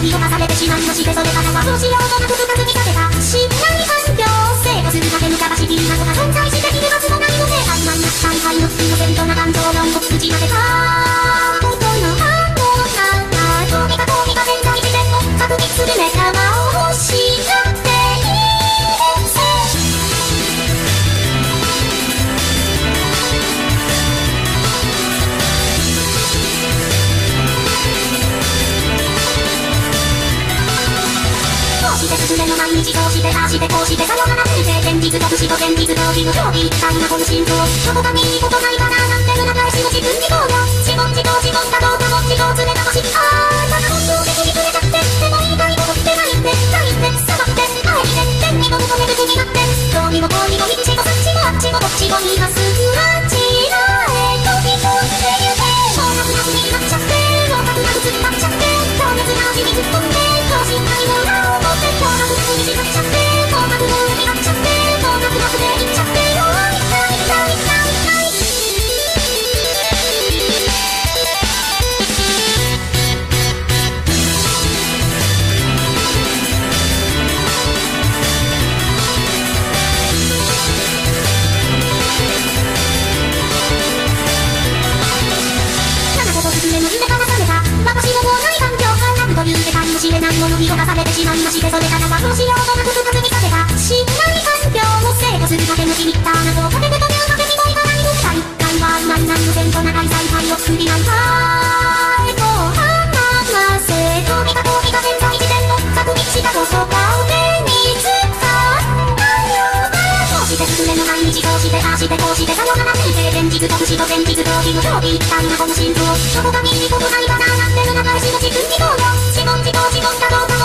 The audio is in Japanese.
見かされてしまいましてそれからはどうしようもなく深くこうして進めの毎日こうしてああしてこうしてさよなら人生現実と不死と現実と自無競技一体なこの心臓どこかにいいことないか。いう世界も知れないものに侵されてしまいましてそれからはどうしようもなく深くに立てたしない環境を制御するだけの気に入った謎をかけてというかけにもいかないの大会は曖昧な無線と長い采配を作りないたいと話せと見たと見た潜在自然の確認したこそがを手につかんだよこう。して進めの毎日こうしてああしてこうしてさよなら人生現実と不死と現実と自無競技一体なこの心臓どこかにいいことないかななって裏返しの自分にこうよ自問自答自問かどうか